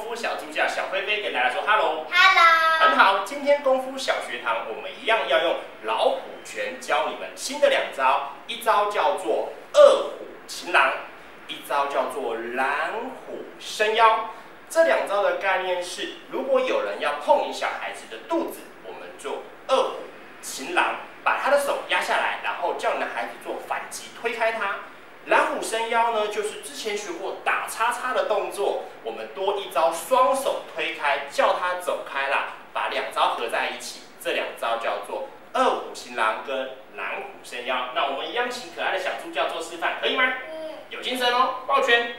夫小助教小菲菲跟大家说 “hello”。Hello，很好，今天功夫小学堂我们一样要用老虎拳教你们新的两招，一招叫做二虎擒狼，一招叫做蓝虎伸腰。这两招的概念是，如果有人要碰你小孩子的肚子，我们就二虎擒狼，把他的手压下来，然后叫你的孩子做反击，推开他。腰呢，就是之前学过打叉叉的动作，我们多一招双手推开，叫他走开啦，把两招合在一起，这两招叫做二虎擒狼跟蓝虎伸腰。那我们一样请可爱的小猪教做示范，可以吗？嗯，有精神哦，抱拳。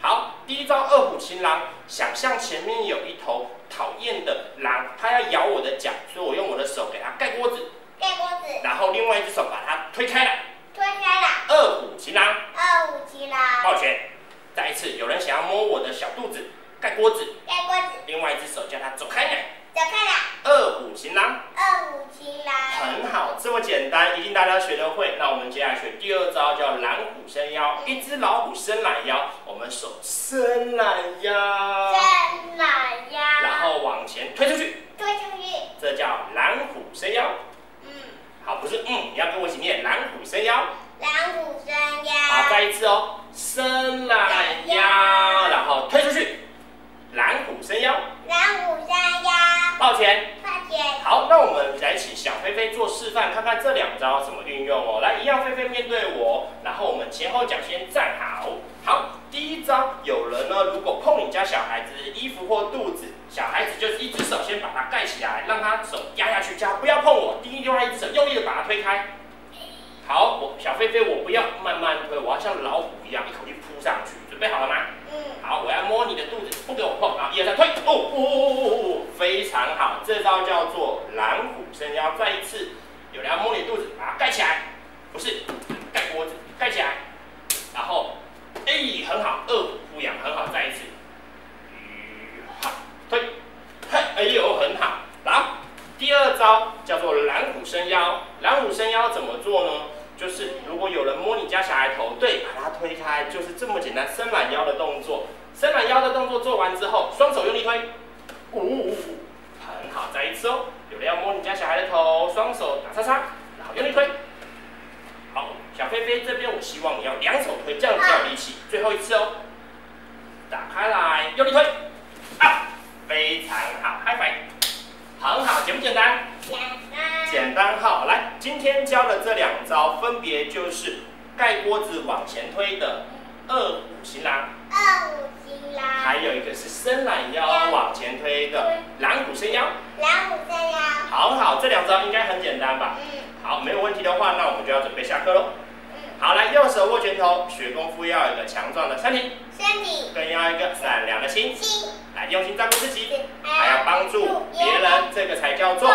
好，第一招二虎擒狼，想象前面有一头讨厌的狼，它要咬我的脚，所以我用我的手给它盖锅子，盖锅子，然后另外一只手把它推开了，推开了，二虎擒狼。二五七啦，抱拳。再一次，有人想要摸我的小肚子，盖锅子，盖锅子，另外一只手叫他走开。呢。走开了，二虎擒狼，二五七啦，很好，这么简单，一定大家学得会。那我们接下来学第二招，叫懒虎伸腰。一只老虎伸懒腰，我们手伸懒腰，伸懒腰，然后往前推出去，推出去，这叫蓝虎伸腰。嗯，好，不是嗯，你要跟我一起念蓝虎伸腰。蓝虎伸腰，好，再一次哦，伸懒腰，然后推出去，蓝虎伸腰，蓝虎伸腰，抱拳。快点，好，那我们来请小菲菲做示范，看看这两招怎么运用哦。来，一样，菲菲面对我，然后我们前后脚先站好。好，第一招，有人呢，如果碰你家小孩子衣服或肚子，小孩子就是一只手先把它盖起来，让他手压下去，叫不要碰我。第一，另外一只手用力的把它推开。好，我小菲菲，我不要慢慢推，我要像老虎一样一口气扑上去。准备好了吗？嗯，好，我要摸你的肚子，不给我碰，然后一二三推，哦哦哦哦哦，非常好，这招叫做蓝虎伸腰。再一次，有人要摸你肚子，把它盖起来，不是盖锅子，盖起来，然后，哎，很好，二虎扑羊，很好，再一次，推，嘿，哎呦，很好，然后第二招叫做蓝虎伸腰。蓝虎伸腰怎么做呢？就是如果有人摸你家小孩头，对，把它推开，就是这么简单，伸懒腰的动作。伸懒腰的动作做完之后，双手用力推，呜呜呜，很好，再一次哦。有人要摸你家小孩的头，双手打叉叉，然后用力推。好，小菲菲这边我希望你要两手推，这样比较有力气。最后一次哦，打开来，用力推，啊，非常好，嗨翻，很好，简不简单？简单，简单好，来，今天教的这两招分别就是盖锅子往前推的二五行狼，二五七啦，还有一个是伸懒腰往前推的狼虎伸腰。狼虎伸腰，好好，这两招应该很简单吧？嗯好，没有问题的话，那我们就要准备下课喽。嗯，好，来，右手握拳头，学功夫要有一个强壮的身体，身体，更要一个善良的心，心，来用心照顾自己，还还要帮助别人，这个才叫做